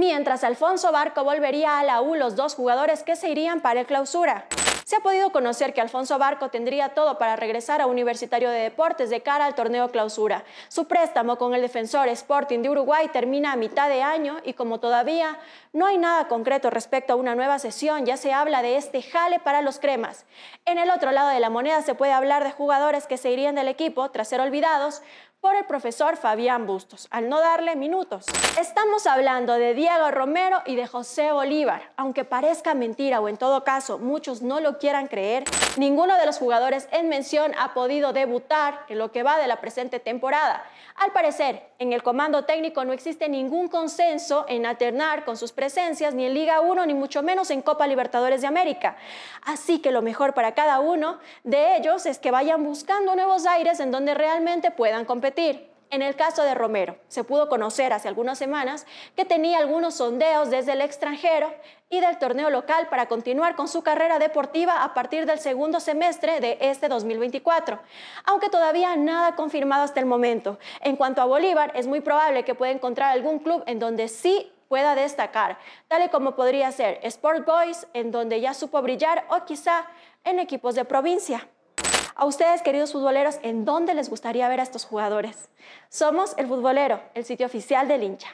mientras Alfonso Barco volvería a la U los dos jugadores que se irían para el clausura. Se ha podido conocer que Alfonso Barco tendría todo para regresar a Universitario de Deportes de cara al torneo clausura. Su préstamo con el defensor Sporting de Uruguay termina a mitad de año y como todavía no hay nada concreto respecto a una nueva sesión, ya se habla de este jale para los cremas. En el otro lado de la moneda se puede hablar de jugadores que se irían del equipo tras ser olvidados por el profesor Fabián Bustos, al no darle minutos. Estamos hablando de Diego Romero y de José Bolívar. Aunque parezca mentira o en todo caso muchos no lo quieran creer, ninguno de los jugadores en mención ha podido debutar en lo que va de la presente temporada. Al parecer, en el comando técnico no existe ningún consenso en alternar con sus presencias ni en Liga 1 ni mucho menos en Copa Libertadores de América. Así que lo mejor para cada uno de ellos es que vayan buscando nuevos aires en donde realmente puedan competir en el caso de Romero, se pudo conocer hace algunas semanas que tenía algunos sondeos desde el extranjero y del torneo local para continuar con su carrera deportiva a partir del segundo semestre de este 2024, aunque todavía nada confirmado hasta el momento. En cuanto a Bolívar, es muy probable que pueda encontrar algún club en donde sí pueda destacar, tal y como podría ser Sport Boys, en donde ya supo brillar, o quizá en equipos de provincia. A ustedes, queridos futboleros, ¿en dónde les gustaría ver a estos jugadores? Somos El Futbolero, el sitio oficial del hincha.